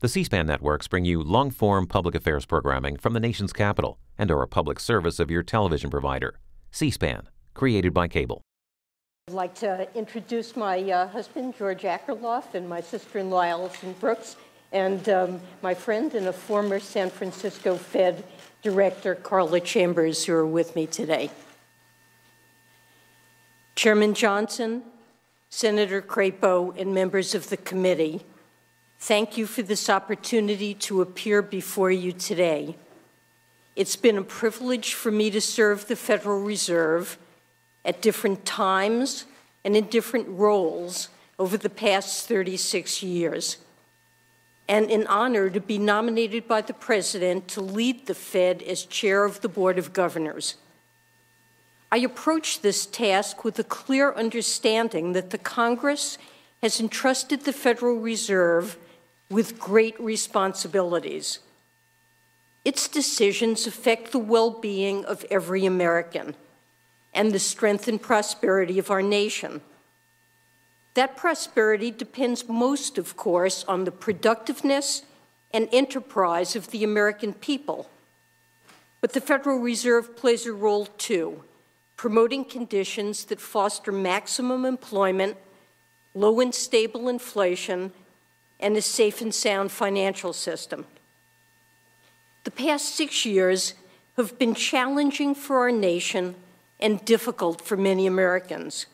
The C SPAN networks bring you long form public affairs programming from the nation's capital and are a public service of your television provider. C SPAN, created by cable. I'd like to introduce my uh, husband, George Akerlof, and my sister in law, Allison Brooks, and um, my friend and a former San Francisco Fed director, Carla Chambers, who are with me today. Chairman Johnson, Senator Crapo, and members of the committee, Thank you for this opportunity to appear before you today. It's been a privilege for me to serve the Federal Reserve at different times and in different roles over the past 36 years, and an honor to be nominated by the President to lead the Fed as chair of the Board of Governors. I approach this task with a clear understanding that the Congress has entrusted the Federal Reserve with great responsibilities. Its decisions affect the well being of every American and the strength and prosperity of our nation. That prosperity depends most, of course, on the productiveness and enterprise of the American people. But the Federal Reserve plays a role too, promoting conditions that foster maximum employment, low and stable inflation, and a safe and sound financial system. The past six years have been challenging for our nation and difficult for many Americans.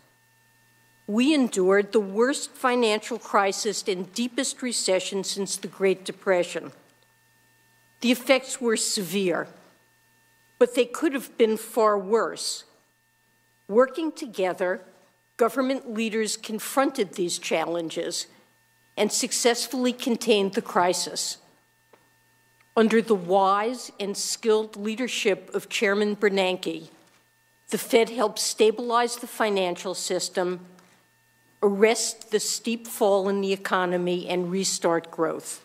We endured the worst financial crisis and deepest recession since the Great Depression. The effects were severe, but they could have been far worse. Working together, government leaders confronted these challenges and successfully contained the crisis. Under the wise and skilled leadership of Chairman Bernanke, the Fed helped stabilize the financial system, arrest the steep fall in the economy, and restart growth.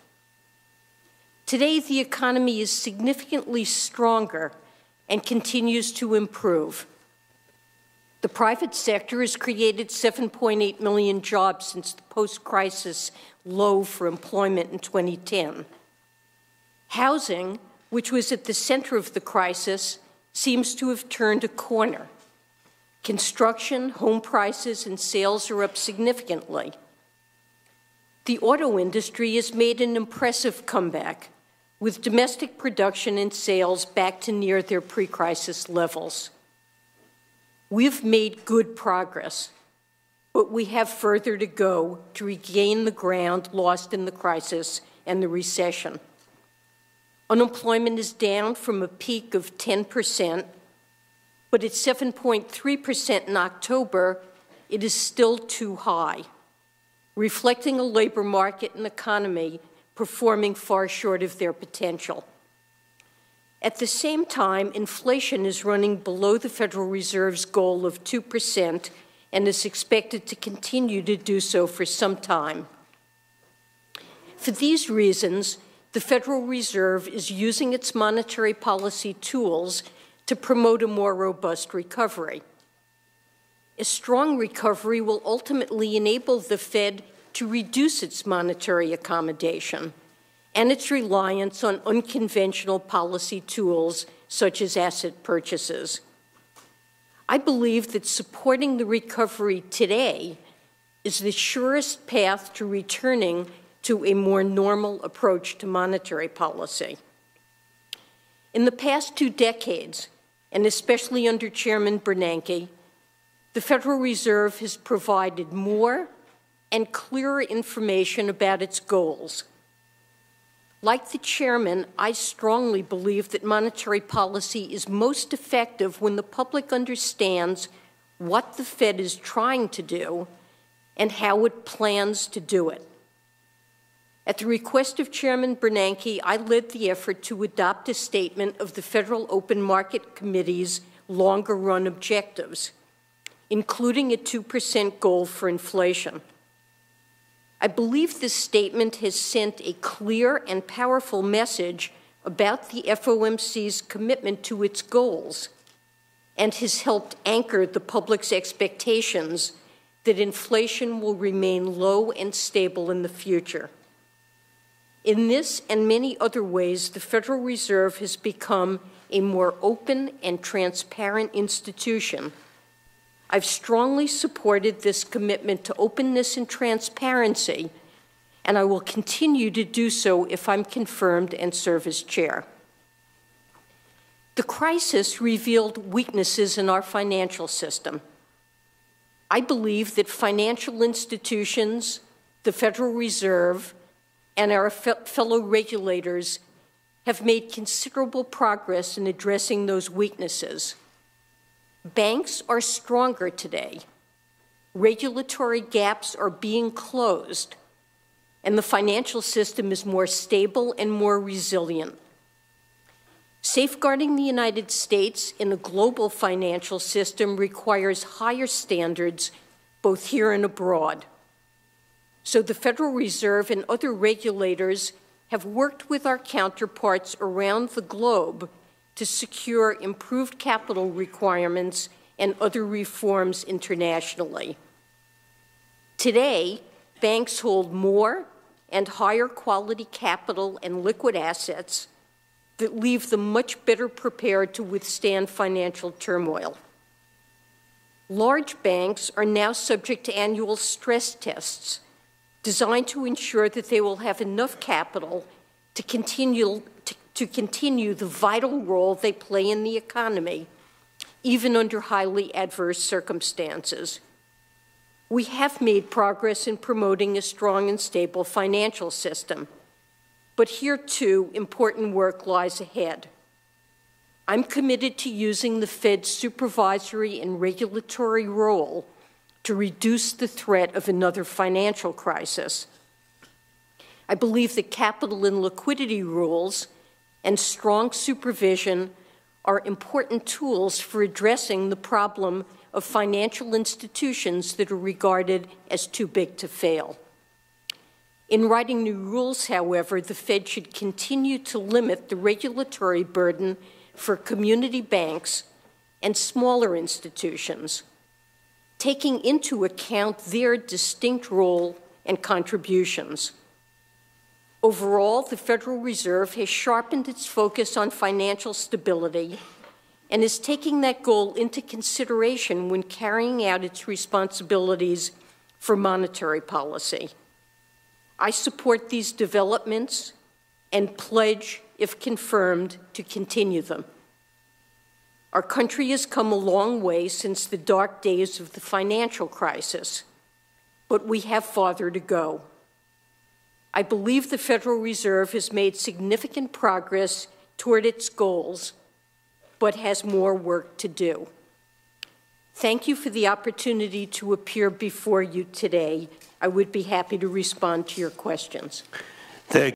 Today, the economy is significantly stronger and continues to improve. The private sector has created 7.8 million jobs since the post crisis low for employment in 2010. Housing, which was at the center of the crisis, seems to have turned a corner. Construction, home prices, and sales are up significantly. The auto industry has made an impressive comeback, with domestic production and sales back to near their pre crisis levels. We've made good progress, but we have further to go to regain the ground lost in the crisis and the recession. Unemployment is down from a peak of 10%, but at 7.3% in October, it is still too high, reflecting a labor market and economy performing far short of their potential. At the same time, inflation is running below the Federal Reserve's goal of 2% and is expected to continue to do so for some time. For these reasons, the Federal Reserve is using its monetary policy tools to promote a more robust recovery. A strong recovery will ultimately enable the Fed to reduce its monetary accommodation and its reliance on unconventional policy tools such as asset purchases. I believe that supporting the recovery today is the surest path to returning to a more normal approach to monetary policy. In the past two decades, and especially under Chairman Bernanke, the Federal Reserve has provided more and clearer information about its goals like the chairman, I strongly believe that monetary policy is most effective when the public understands what the Fed is trying to do and how it plans to do it. At the request of Chairman Bernanke, I led the effort to adopt a statement of the Federal Open Market Committee's longer run objectives, including a 2% goal for inflation. I believe this statement has sent a clear and powerful message about the FOMC's commitment to its goals and has helped anchor the public's expectations that inflation will remain low and stable in the future. In this and many other ways, the Federal Reserve has become a more open and transparent institution. I've strongly supported this commitment to openness and transparency, and I will continue to do so if I'm confirmed and serve as chair. The crisis revealed weaknesses in our financial system. I believe that financial institutions, the Federal Reserve, and our fellow regulators have made considerable progress in addressing those weaknesses. Banks are stronger today. Regulatory gaps are being closed, and the financial system is more stable and more resilient. Safeguarding the United States in a global financial system requires higher standards both here and abroad. So the Federal Reserve and other regulators have worked with our counterparts around the globe to secure improved capital requirements and other reforms internationally. Today, banks hold more and higher quality capital and liquid assets that leave them much better prepared to withstand financial turmoil. Large banks are now subject to annual stress tests designed to ensure that they will have enough capital to continue, to, to continue the vital role they play in the economy, even under highly adverse circumstances. We have made progress in promoting a strong and stable financial system, but here too, important work lies ahead. I'm committed to using the Fed's supervisory and regulatory role to reduce the threat of another financial crisis. I believe that capital and liquidity rules and strong supervision are important tools for addressing the problem of financial institutions that are regarded as too big to fail. In writing new rules, however, the Fed should continue to limit the regulatory burden for community banks and smaller institutions taking into account their distinct role and contributions. Overall, the Federal Reserve has sharpened its focus on financial stability and is taking that goal into consideration when carrying out its responsibilities for monetary policy. I support these developments and pledge, if confirmed, to continue them. Our country has come a long way since the dark days of the financial crisis, but we have farther to go. I believe the Federal Reserve has made significant progress toward its goals, but has more work to do. Thank you for the opportunity to appear before you today. I would be happy to respond to your questions. Thank